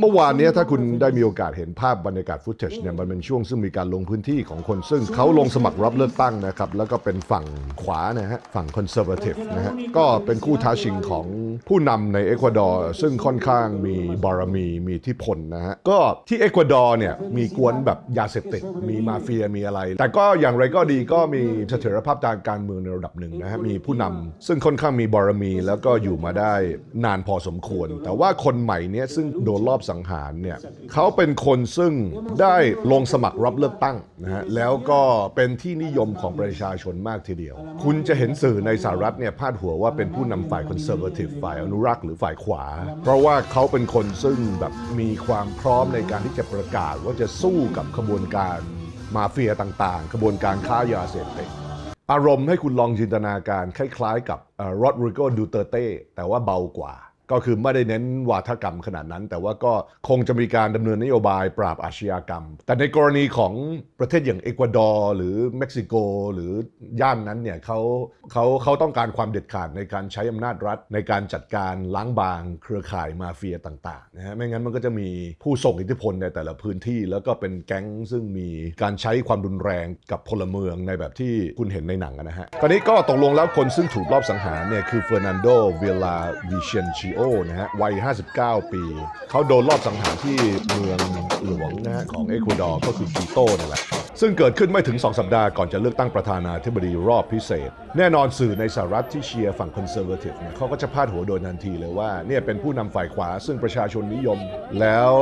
เมื่อวานเนี้ยถ้าคุณได้มีโอกาสเห็นภาพบรรยากาศ footage เนี่ยมันเป็นช่วงซึ่งมีการลงพื้นที่ของคนซึ่งเขาลงสมัครรับเลือกตั้งนะครับ แล้วก็เป็นฝั่งขวานะฮะฝั่งคอนเซอร์ t i ทีฟนะฮะก็เป็นคู่ท้าชิงของผู้นำในเอกวาดอร์ซึ่งค่อนข้างมีบารมีมีอิทธิพลนะฮะก็ที่เอกวาดอร์เนี่ยมีกวนแบบยาเสพติดมีมาเฟียมีอะไร แต่ก็อย่างไรก็ดีก็มีเสถียรภาพทางการเมืองในระดับหนึ่งนะฮะมีผู้นำซึ่งค่อนข้างมีบารมีแล้วก็อยู่มาได้นานพอสมควร แต่ว่าคนใหม่เนี่ยซึ่งโดนรอบสังหารเนี่ยเขาเป็นคนซึ่งได้ลงสมัครรับเลือกตั้งนะฮะแล้วก็เป็นที่นิยมของประชาชนมากทีเดียว คุณจะเห็นสื่อในสหรัฐเนี่ยพาดหัวว่าเป็นผู้นำฝ่ายคอนเซอร์เวทีฟฝ่ายอนุรักษ์หรือฝ่ายขวา เพราะว่าเขาเป็นคนซึ่งแบบมีความพร้อมในการที่จะประกาศว่าจะสู้กับขบวนการมาเฟียต่างๆ ขบวนการค้ายาเสพติดอารมณ์ให้คุณลองจินตนาการคล้ายๆ กับโรดริโกดูเตเต้แต่ว่าเบากว่า ก็คือไม่ได้เน้นวาทกรรมขนาดนั้น แต่ว่าก็คงจะมีการดำเนินนโยบายปราบอาชญากรรม แต่ในกรณีของประเทศอย่างเอกวาดอร์หรือเม็กซิโก หรือย่านนั้นเนี่ยเขาเขาเขาต้องการความเด็ดขาดในการใช้อำนาจรัฐ ในการจัดการล้างบางเครือข่ายมาเฟียต่างๆนะฮะไม่งั้นมันก็จะมีผู้ส่งอิทธิพลในแต่ละพื้นที่ แล้วก็เป็นแก๊งซึ่งมีการใช้ความรุนแรงกับพลเมืองในแบบที่คุณเห็นในหนังนะฮะคราวนี้ก็ตกลงแล้วคนซึ่งถูกลอบสังหารเนี่ยคือเฟอร์นันโด วิลลาวิเซนซิโอนะฮะวัย 59 ปี เขาโดนลอบสังหารที่เมืองหลวงนะฮะของเอกวาดอร์ก็คือกีโตนี่แหละ ซึ่งเกิดขึ้นไม่ถึง 2 สัปดาห์ก่อนจะเลือกตั้งประธานาธิบดีรอบพิเศษ แน่นอนสื่อในสหรัฐที่เชียร์ฝั่ง conservative เนี่ยเขาก็จะพาดหัวโดยทันทีเลยว่าเนี่ยเป็นผู้นำฝ่ายขวาซึ่งประชาชนนิยม แล้ว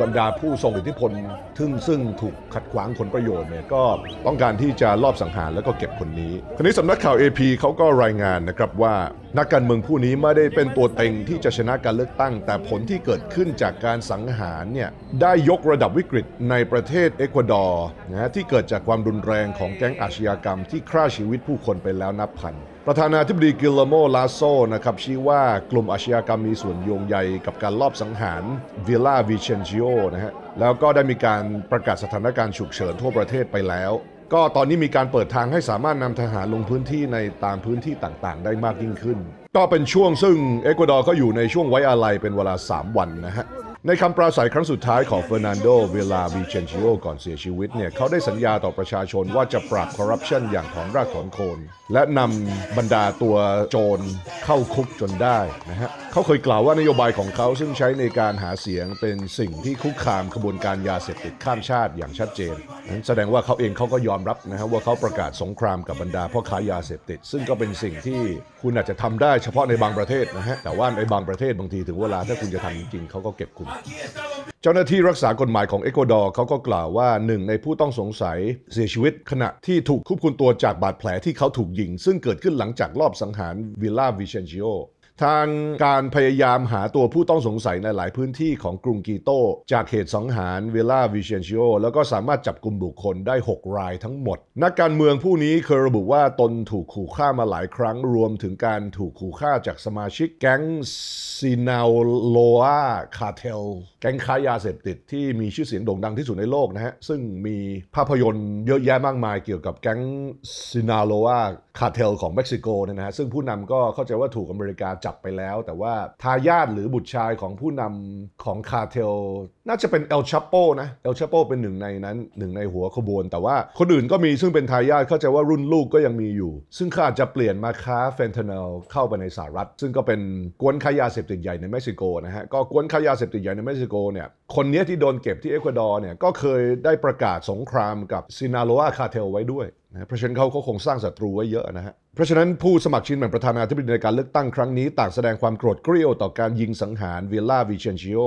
บรรดาผู้ทรงอิทธิพลทึ่งซึ่งถูกขัดขวางผลประโยชน์เนี่ยก็ต้องการที่จะลอบสังหารแล้วก็เก็บคนนี้คราวนี้สำนักข่าว AP เขาก็รายงานนะครับว่านักการเมืองผู้นี้ไม่ได้เป็นตัวเต็งที่จะชนะการเลือกตั้ง แต่ผลที่เกิดขึ้นจากการสังหารเนี่ยได้ยกระดับวิกฤตในประเทศเอกวาดอร์นะที่เกิดจากความรุนแรงของแก๊งอาชญากรรมที่ฆ่าชีวิตผู้คนไปแล้วนับพัน ประธานาธิบดีกิลโมลาโซนะครับชี้ว่ากลุ่มอาชญากรรมมีส่วนโยงใยกับการลอบสังหารวิลลาวิเซนซิโอนะฮะแล้วก็ได้มีการประกาศสถานการณ์ฉุกเฉินทั่วประเทศไปแล้ว ก็ตอนนี้มีการเปิดทางให้สามารถนำทหารลงพื้นที่ในตามพื้นที่ต่างๆ ได้มากยิ่งขึ้น ก็เป็นช่วงซึ่งเอกวาดอร์ก็อยู่ในช่วงไว้อาลัยเป็นเวลา 3 วันนะฮะ ในคำปราศัยครั้งสุดท้ายของเฟอร์นันโด วิลลาวิเซนซิโอก่อนเสียชีวิตเนี่ยเขาได้สัญญาต่อประชาชนว่าจะปราบคอร์รัปชันอย่างถอนรากถอนโคน และนำบรรดาตัวโจรเข้าคุกจนได้นะฮะ เขาเคยกล่าวว่านโยบายของเขาซึ่งใช้ในการหาเสียงเป็นสิ่งที่คุกคามขบวนการยาเสพติดข้ามชาติอย่างชัดเจนนั้นแสดงว่าเขาเองเขาก็ยอมรับนะฮะว่าเขาประกาศสงครามกับบรรดาพ่อค้ายาเสพติด ซึ่งก็เป็นสิ่งที่คุณอาจจะทำได้เฉพาะในบางประเทศนะฮะแต่ว่าในบางประเทศบางทีถึงเวลาถ้าคุณจะทำจริงๆเขาก็เก็บคุณ เจ้าหน้าที่รักษากฎหมายของเอกวาดอร์เขาก็กล่าวว่าหนึ่งในผู้ต้องสงสัยเสียชีวิตขณะที่ถูกควบคุมตัวจากบาดแผลที่เขาถูกยิง ซึ่งเกิดขึ้นหลังจากลอบสังหารวิลล่าวิเชนชิโอ ทางการพยายามหาตัวผู้ต้องสงสัยในหลายพื้นที่ของกรุงกีโต จากเหตุสังหารวิลล่าวิเชนชิโอแล้วก็สามารถจับกลุ่มบุคคลได้ 6 รายทั้งหมด นักการเมืองผู้นี้เคยระบุว่าตนถูกขู่ฆ่ามาหลายครั้งรวมถึงการถูกขู่ฆ่าจากสมาชิกแก๊งซีนาโลอาคาเทลแก๊งค้ายาเสพติดที่มีชื่อเสียงโด่งดังที่สุดในโลกนะฮะ ซึ่งมีภาพยนตร์เยอะแยะมากมายเกี่ยวกับแก๊งซีนาโลอาคาเทลของเม็กซิโกเนี่ยนะฮะ ซึ่งผู้นำก็เข้าใจว่าถูกอเมริกาจับไปแล้ว แต่ว่าทายาทหรือบุตรชายของผู้นำของคาเทล น่าจะเป็นเอลชาโปนะเอลชาโปเป็นหนึ่งในนั้นหนึ่งในหัวขบวน แต่ว่าคนอื่นก็มีซึ่งเป็นทายาทเข้าใจว่ารุ่นลูกก็ยังมีอยู่ ซึ่งเขาอาจจะเปลี่ยนมาค้าเฟนทานิลเข้าไปในสหรัฐ ซึ่งก็เป็นก๊วนค้ายาเสพติดใหญ่ในเม็กซิโกนะฮะก็ก๊วนค้ายาเสพติดใหญ่ในเม็กซิโกเนี่ยคนนี้ที่โดนเก็บที่เอกวาดอร์เนี่ยก็เคยได้ประกาศสงครามกับซินาโลอาคาเทลไว้ด้วย นะเพราะฉะนั้นเขาก็คงสร้างศัตรูไว้เยอะนะฮะ เพราะฉะนั้นผู้สมัครชิงเป็นประธานาธิบดีในการเลือกตั้งครั้งนี้ ต่างแสดงความโกรธเกรี้ยวต่อการยิงสังหารวิลล่าวิเชนชิโอ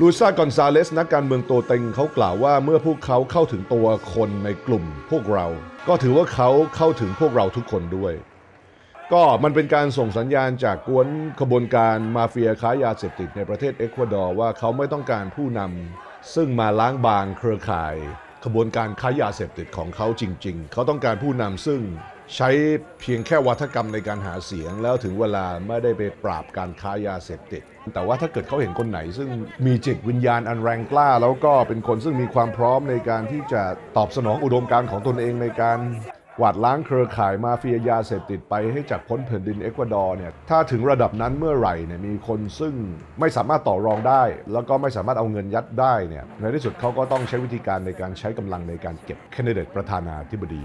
ลูซากอนซาเลสนักการเมืองตัวเต็งเขากล่าวว่าเมื่อพวกเขาเข้าถึงตัวคนในกลุ่มพวกเรา ก็ถือว่าเขาเข้าถึงพวกเราทุกคนด้วย ก็มันเป็นการส่งสัญญาณจากกวนขบวนการมาเฟียค้ายาเสพติดในประเทศเอกวาดอร์ว่าเขาไม่ต้องการผู้นำซึ่งมาล้างบางเครือข่าย ขบวนการค้ายาเสพติดของเขาจริง ๆ เขาต้องการผู้นำซึ่งใช้เพียงแค่วัฒกรรมในการหาเสียง แล้วถึงเวลาไม่ได้ไปปราบการค้ายาเสพติด แต่ว่าถ้าเกิดเขาเห็นคนไหน ซึ่งมีจิตวิญญาณอันแรงกล้า แล้วก็เป็นคนซึ่งมีความพร้อมในการที่จะตอบสนองอุดมการณ์ของตนเองในการ กวาดล้างเครือข่ายมาเฟียยาเสพติดไปให้จากพ้นแผ่นดินเอกวาดอร์เนี่ยถ้าถึงระดับนั้นเมื่อไหร่เนี่ยมีคนซึ่งไม่สามารถต่อรองได้ แล้วก็ไม่สามารถเอาเงินยัดได้เนี่ยในที่สุดเขาก็ต้องใช้วิธีการในการใช้กำลังในการเก็บแคนดิเดตประธานาธิบดี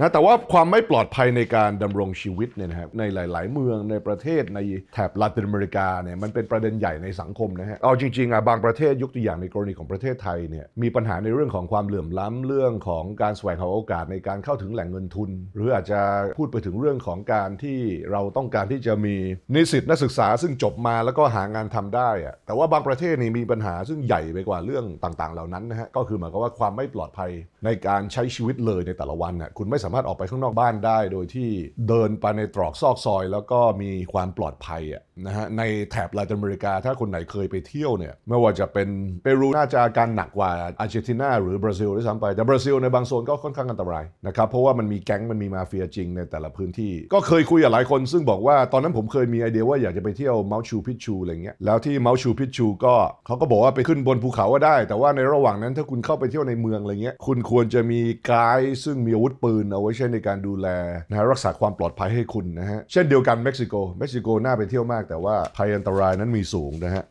นะแต่ว่าความไม่ปลอดภัยในการดำรงชีวิตเนี่ยนะครับในหลาย ๆ เมืองในประเทศในแถบลาตินอเมริกาเนี่ยมันเป็นประเด็นใหญ่ในสังคมนะฮะเอาจริง ๆ อะบางประเทศยกตัวอย่างในกรณีของประเทศไทยเนี่ยมีปัญหาในเรื่องของความเหลื่อมล้ำเรื่องของการแสวงหาโอกาสในการเข้าถึงแหล่งเงินทุน หรืออาจจะพูดไปถึงเรื่องของการที่เราต้องการที่จะมีนิสิตนักศึกษาซึ่งจบมาแล้วก็หางานทำได้อะแต่ว่าบางประเทศนี่มีปัญหาซึ่งใหญ่ไปกว่าเรื่องต่าง ๆ เหล่านั้นนะฮะก็คือหมายความว่าความไม่ปลอดภัยในการใช้ชีวิตเลยในแต่ละวันน่ะคุณไม่สามารถออกไปข้างนอกบ้านได้ โดยที่เดินไปในตรอกซอกซอย แล้วก็มีความปลอดภัยอะนะฮะในแถบลาตินอเมริกา ถ้าคนไหนเคยไปเที่ยวเนี่ยไม่ว่าจะเป็นเปรูน่าจะอาการหนักกว่าอาร์เจนตินาหรือบราซิลด้วยซ้ำไปแต่บราซิลในบางโซนก็ค่อนข้างอันตรายนะครับเพราะว่ามันมีแก๊งมันมีมาเฟียจริงในแต่ละพื้นที่ ก็เคยคุยกับหลายคน ซึ่งบอกว่าตอนนั้นผมเคยมีไอเดียว่าอยากจะไปเที่ยวเมาชูพิชูอะไรเงี้ยแล้วที่เมาชูพิชูก็เขาก็บอกว่าไปขึ้นบนภูเขาก็ได้ แต่ว่าในระหว่างนั้นถ้าคุณเข้าไปเที่ยวในเมืองอะไรเงี้ยคุณควรจะมีไกด์ซึ่งมีอาวุธปืนเอาไว้ใช้ในการดูแลนะฮะรักษาความปลอดภัยให้คุณนะฮะเช่นเดียวกันเม็กซิโกเม็กซิโกน่าไปเที่ยวมากแต่ว่าภัยอันตรายนั้นมีสูงนะฮะ